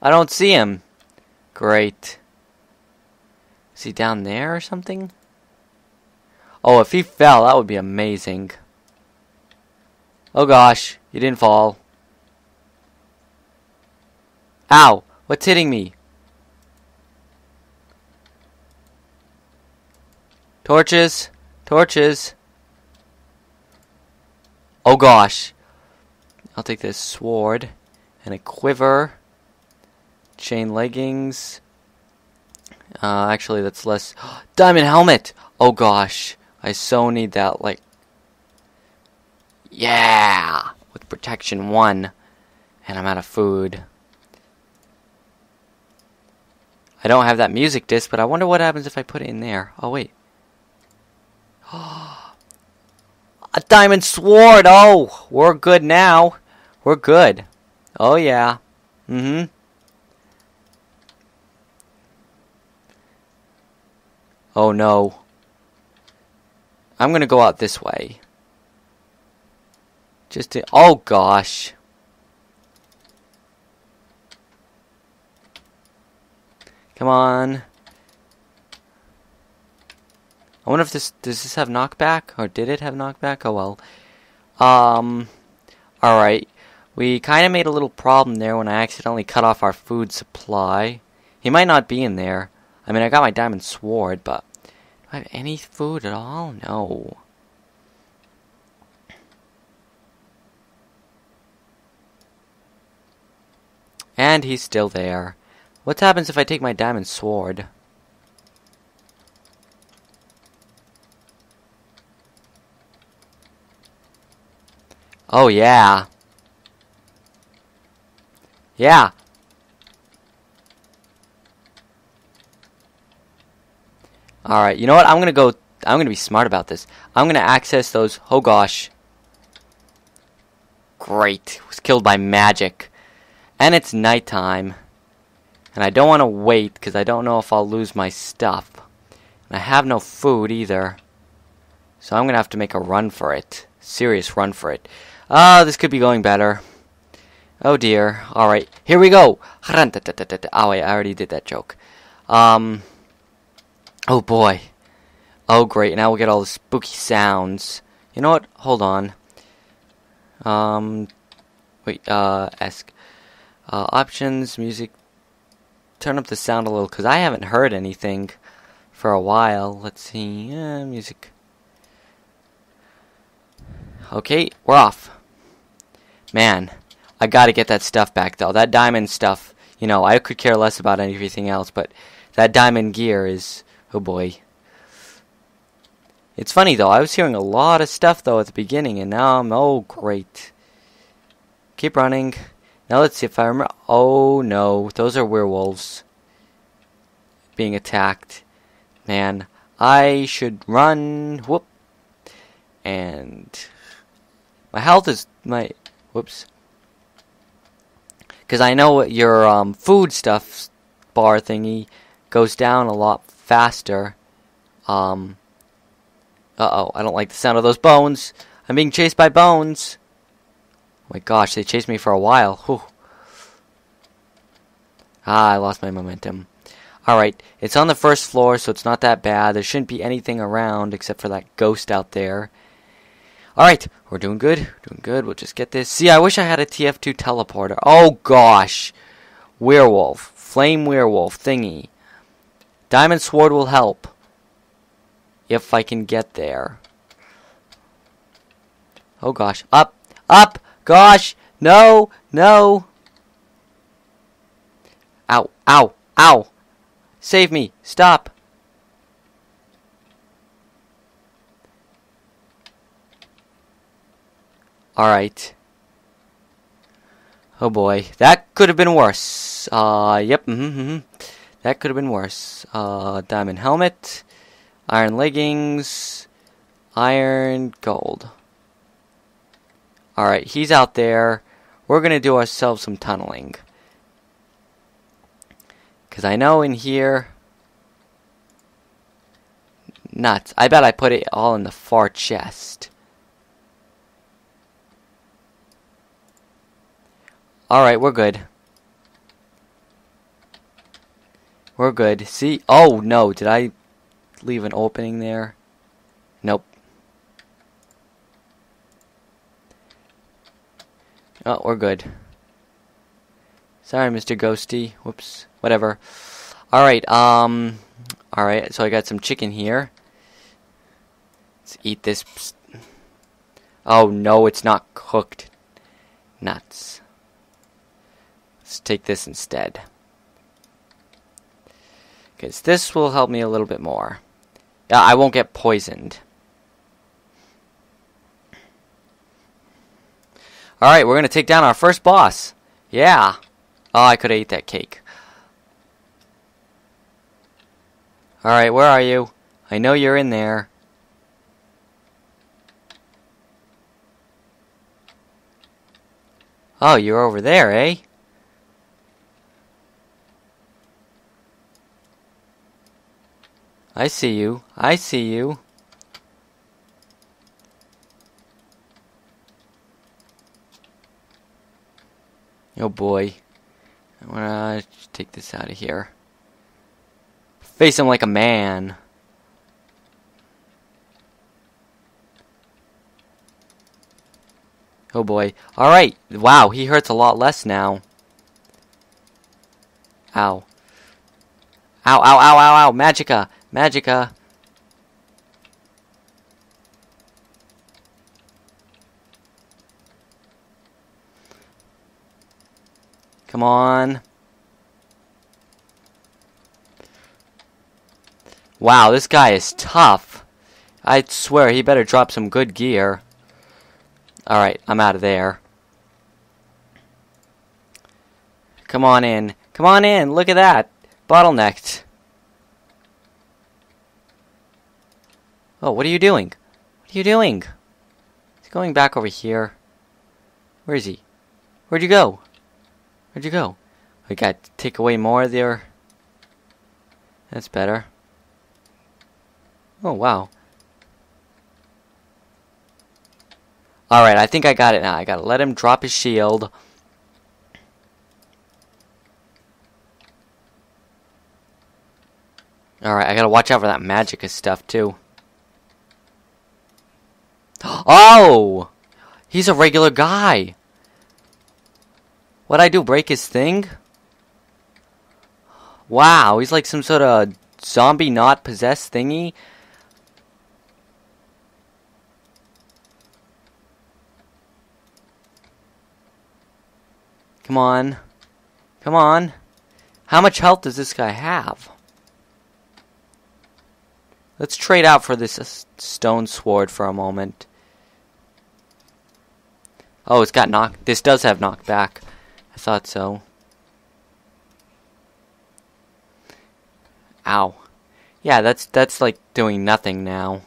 I don't see him. Great. Is he down there or something? Oh, if he fell, that would be amazing. Oh gosh, he didn't fall. Ow! What's hitting me? Torches! Torches! Oh gosh. I'll take this sword and a quiver. Chain leggings. Uh, actually, that's less. Diamond helmet! Oh gosh. I so need that, like. Yeah! With protection 1. And I'm out of food. I don't have that music disc, but I wonder what happens if I put it in there. Oh, wait. A diamond sword! Oh! We're good now. We're good. Oh, yeah. Mm-hmm. Oh, no. I'm gonna go out this way. Just to... Oh, gosh. Come on. I wonder if this... Does this have knockback? Or did it have knockback? Oh, well. Um... Alright. We kind of made a little problem there when I accidentally cut off our food supply. He might not be in there. I mean, I got my diamond sword, but... Do I have any food at all? No. And he's still there. What happens if I take my diamond sword? Oh, yeah. Yeah. Alright, you know what? I'm gonna go... I'm gonna be smart about this. I'm gonna access those... Oh, gosh. Great. Was killed by magic. And it's nighttime. And I don't want to wait because I don't know if I'll lose my stuff. And I have no food either. So I'm going to have to make a run for it. Serious run for it. Ah, oh, this could be going better. Oh dear. Alright, here we go. Oh wait, I already did that joke. Um. Oh boy. Oh great, now we'll get all the spooky sounds. You know what? Hold on. Um. Wait, uh, ask. Uh, options, music. Turn up the sound a little, because I haven't heard anything for a while. Let's see. Uh, music. Okay, we're off. Man, I gotta get that stuff back, though. That diamond stuff, you know, I could care less about anything else, but that diamond gear is... Oh, boy. It's funny, though. I was hearing a lot of stuff, though, at the beginning, and now I'm... Oh, great. Keep running. Now let's see if I remember. Oh no, those are werewolves being attacked. Man, I should run. Whoop. And my health is my. Whoops. Because I know what your um, food stuff bar thingy goes down a lot faster. Um. Uh oh, I don't like the sound of those bones. I'm being chased by bones. Oh my gosh, they chased me for a while. Whew. Ah, I lost my momentum. Alright, it's on the first floor, so it's not that bad. There shouldn't be anything around except for that ghost out there. Alright, we're doing good. Doing good. We'll just get this. See, I wish I had a TF2 teleporter. Oh, gosh. Werewolf. Flame werewolf thingy. Diamond sword will help. If I can get there. Oh, gosh. Up! Up! Gosh! No! No! Ow! Ow! Ow! Save me! Stop! Alright. Oh boy. That could have been worse. Uh, yep. Mm -hmm, mm -hmm. That could have been worse. Uh, diamond helmet. Iron leggings. Iron gold. Alright, he's out there. We're going to do ourselves some tunneling. Because I know in here... Nuts. I bet I put it all in the far chest. Alright, we're good. We're good. See? Oh, no. Did I leave an opening there? Nope. Oh, we're good. Sorry, Mr. Ghosty. Whoops. Whatever. Alright, um... Alright, so I got some chicken here. Let's eat this. Oh, no, it's not cooked. Nuts. Let's take this instead. Because this will help me a little bit more. I won't get poisoned. Alright, we're going to take down our first boss. Yeah. Oh, I could have ate that cake. Alright, where are you? I know you're in there. Oh, you're over there, eh? I see you. I see you. Oh boy. I wanna take this out of here. Face him like a man. Oh boy. Alright. Wow, he hurts a lot less now. Ow. Ow, ow, ow, ow, ow. Magicka. Magicka. Come on. Wow, this guy is tough. I swear he better drop some good gear. Alright, I'm out of there. Come on in. Come on in. Look at that. Bottlenecked. Oh, what are you doing? What are you doing? He's going back over here. Where is he? Where'd you go? Where'd you go? We got to take away more of their... That's better. Oh, wow. Alright, I think I got it now. I gotta let him drop his shield. Alright, I gotta watch out for that magic stuff, too. Oh! He's a regular guy! What'd I do, break his thing? Wow, he's like some sort of zombie not possessed thingy. Come on. Come on. How much health does this guy have? Let's trade out for this uh, stone sword for a moment. Oh, it's got knock. This does have knockback. I thought so. Ow. Yeah, that's that's like doing nothing now.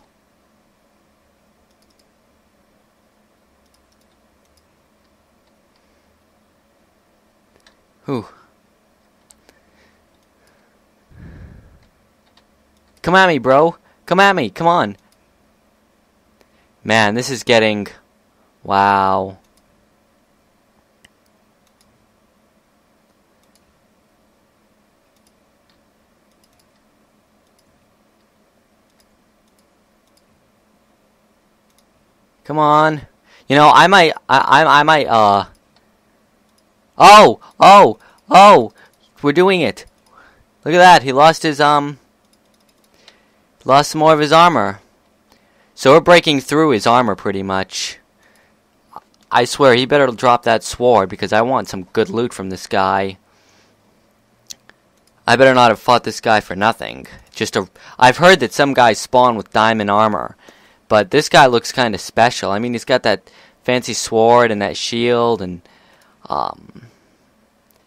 Whew. Come at me, bro. Come at me. Come on. Man, this is getting... Wow. Come on. You know, I might, I, I, I might, uh, Oh! Oh! Oh! We're doing it! Look at that, he lost his, um... Lost some more of his armor. So we're breaking through his armor pretty much. I swear, he better drop that sword because I want some good loot from this guy. I better not have fought this guy for nothing. Just a, I've heard that some guys spawn with diamond armor, but this guy looks kind of special. I mean, he's got that fancy sword and that shield and um,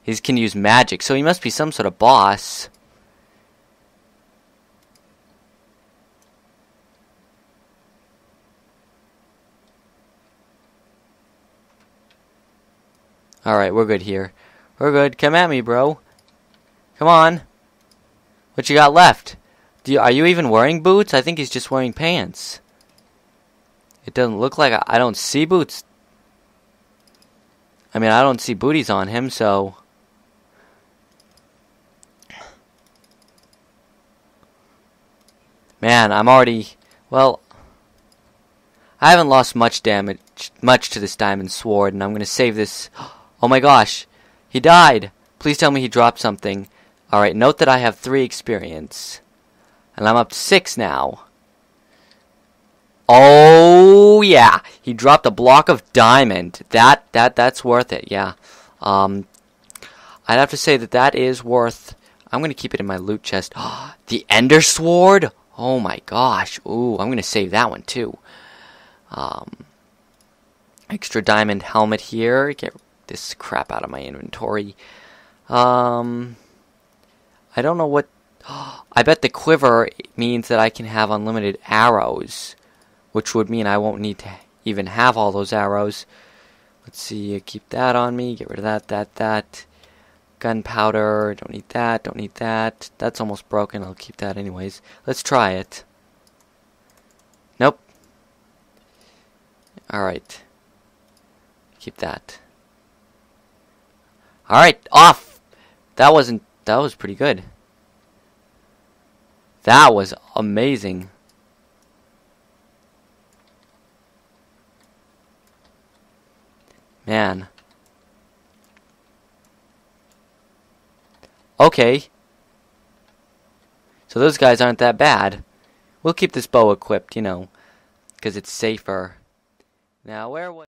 he can use magic, so he must be some sort of boss. Alright, we're good here. We're good. Come at me, bro. Come on. What you got left? You, are you even wearing boots? I think he's just wearing pants. It doesn't look like I, I don't see boots. I mean, I don't see booties on him, so... Man, I'm already... Well... I haven't lost much damage, much to this diamond sword, and I'm going to save this... Oh my gosh! He died! Please tell me he dropped something. Alright, note that I have 3 experience. And I'm up to 6 now. Oh, yeah! He dropped a block of diamond. That, that, that's worth it, yeah. Um, I'd have to say that that is worth... I'm going to keep it in my loot chest. the Ender Sword? Oh my gosh. Ooh, I'm going to save that one too. Um, extra diamond helmet here. Get this crap out of my inventory. Um, I don't know what... I bet the quiver means that I can have unlimited arrows. Which would mean I won't need to even have all those arrows. Let's see, keep that on me. Get rid of that, that, that. Gunpowder, don't need that, don't need that. That's almost broken, I'll keep that anyways. Let's try it. Nope. Alright. Keep that. Alright, off! That wasn't, that was pretty good. That was amazing. Man. Okay. So those guys aren't that bad. We'll keep this bow equipped, you know, because it's safer. Now, where was...